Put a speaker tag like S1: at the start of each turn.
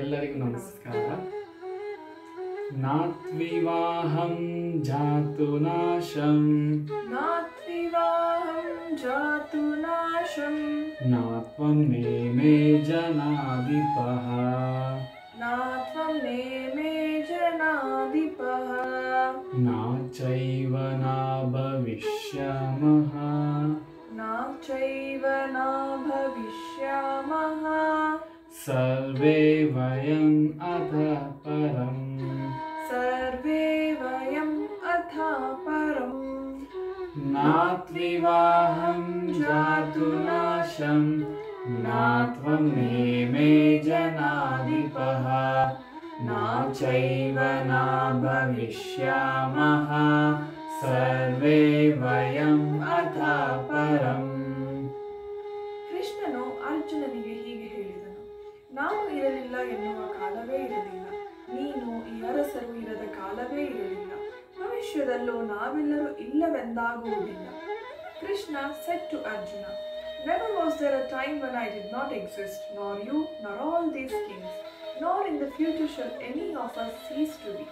S1: ಎಲ್ಲರಿಗೂ ನಮಸ್ಕಾರ ನಾತ್ವಿವಾಹಂ ಜಾತು ನಾಶಂ
S2: नात्विवाहं जातु नाशं
S1: ನಾತ್ವಂ ನೇಮೇ ಜನಾಧಿಪಃ
S2: नात्वं नेमे जनाधिपः
S1: ನಾಚೈವ ನಾ ಭವಿಷ್ಯಾಮಃ
S2: न चैव न भविष्यामः
S1: ಸರ್ವೇ ವಯಂ ಅಥ ಪರಂ
S2: सर्वे वयम् अथा परम्
S1: नात्विवाहं जातु नाशं नात्वं नेमे जनाधिपः न चैव न भविष्यामः सर्वे वयम् अथा परम्
S2: ಕೃಷ್ಣನು ಅರ್ಜುನನಿಗೆ ಎನ್ನುವ ಕಾಲವೇ ಇರಲಿಲ್ಲ ನೀನು ಈ ಅರಸರು ಇರದ ಕಾಲವೇ ಇರಲಿಲ್ಲ ಭವಿಷ್ಯದಲ್ಲೂ ನಾವೆಲ್ಲರೂ ಇಲ್ಲವೆಂದಾಗುವುದಿಲ್ಲ Krishna said to Arjuna Never was there a time when I did not exist, nor you, nor all these kings, nor in the future shall any of us cease to be.